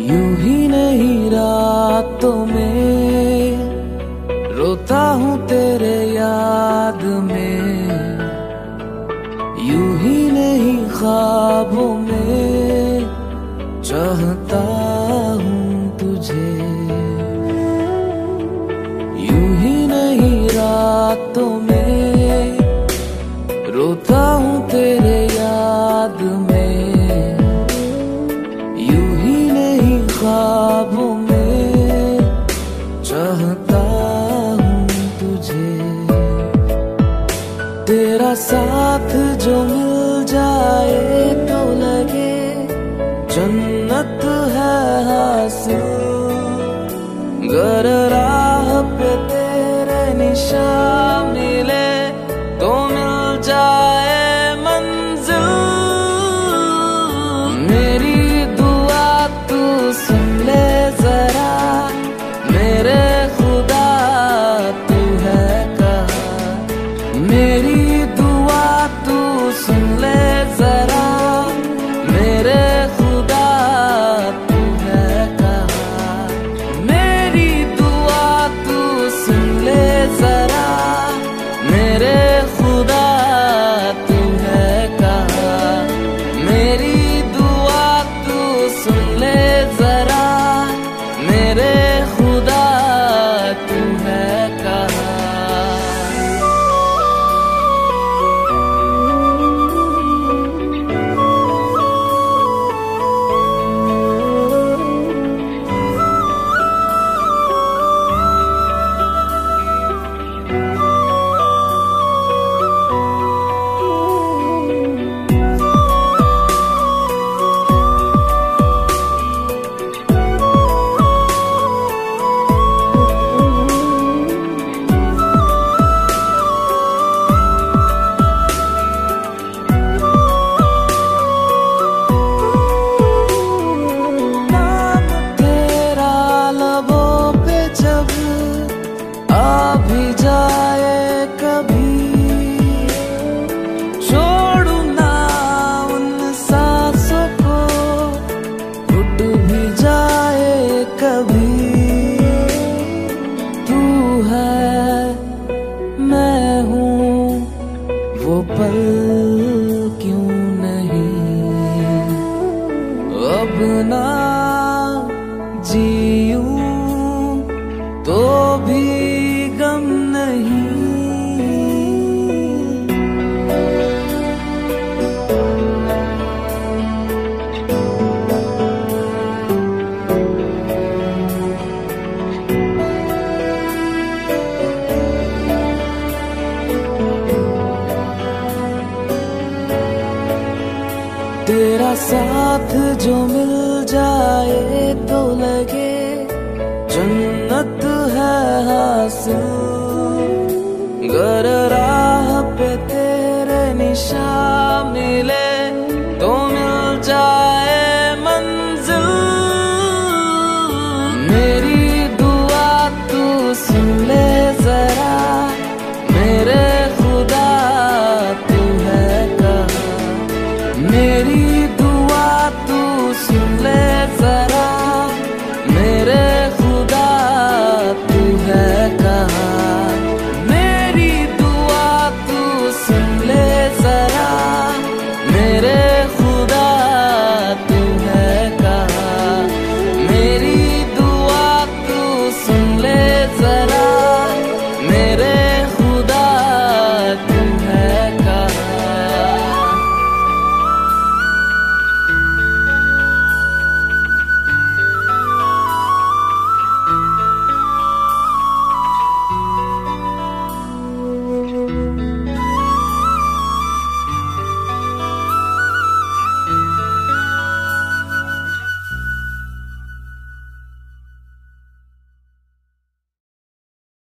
You ही नहीं रातों में रोता हूँ तेरे याद में। यूँ ही नहीं ख्वाबों में चाहता हूँ तुझे। यूँ ही नहीं रातों में तेरा साथ जो मिल जाए तो लगे। जन्नत है हासिल। गर राह पे तेरे निशान मिले। city पल क्यों नहीं? अब ना जीऊं तो भी तेरा साथ जो मिल जाए तो लगे। जन्नत है हासिल। गर राह पे तेरे निशान मिले।